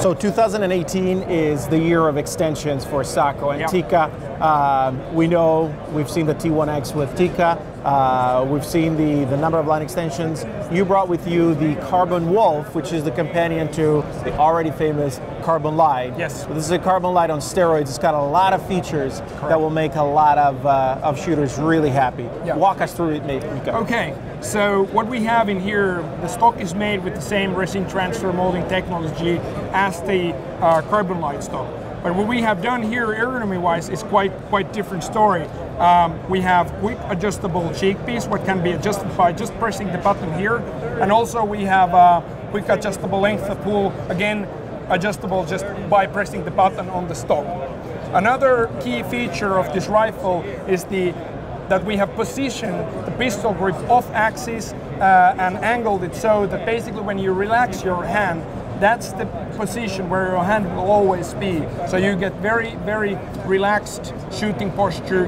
So 2018 is the year of extensions for Sako and Yep. Uh, we know we've seen the T1X with Tikka. Uh, we've seen the, the number of line extensions. You brought with you the Carbon Wolf, which is the companion to the already famous Carbon Light. Yes. This is a Carbon Light on steroids. It's got a lot of features that will make a lot of, uh, of shooters really happy. Yeah. Walk us through it, Mika. Okay, so what we have in here, the stock is made with the same resin transfer molding technology as the uh, carbon light stock. But what we have done here, ergonomy-wise, is quite quite different story. Um, we have quick adjustable cheek piece, what can be adjusted by just pressing the button here, and also we have quick adjustable length of pull, again adjustable just by pressing the button on the stock. Another key feature of this rifle is the that we have positioned the pistol grip off axis uh, and angled it so that basically when you relax your hand, that's the position where your hand will always be. So you get very, very relaxed shooting posture,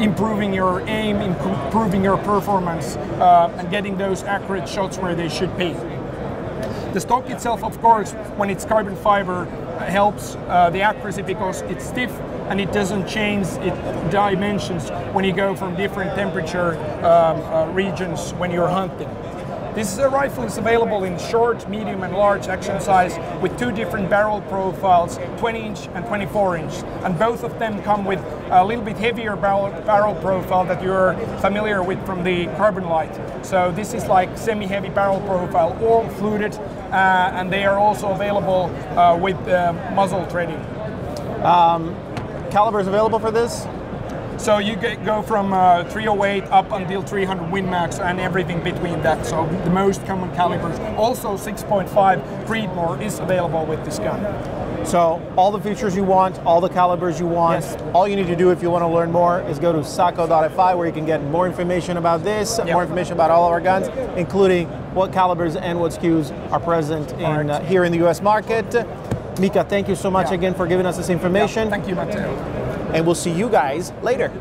improving your aim, improving your performance, uh, and getting those accurate shots where they should be. The stock itself, of course, when it's carbon fiber, helps uh, the accuracy because it's stiff and it doesn't change its dimensions when you go from different temperature um, uh, regions when you're hunting. This is a rifle is available in short, medium, and large action size with two different barrel profiles, 20 inch and 24 inch. And both of them come with a little bit heavier barrel, barrel profile that you're familiar with from the Carbon Light. So this is like semi-heavy barrel profile, all fluted, uh, and they are also available uh, with uh, muzzle threading. Calibers available for this? So you get, go from uh, 308 up until 300 Win Mag and everything between that. So the most common calibers. Also 6.5 Creedmoor is available with this gun. So all the features you want, all the calibers you want. Yes. All you need to do if you want to learn more is go to sako.fi where you can get more information about this, Yep. more information about all of our guns, including what calibers and what SKUs are present in uh, here in the U.S. market. Mika, thank you so much Yeah. again for giving us this information, Thank you, Matteo. And we'll see you guys later.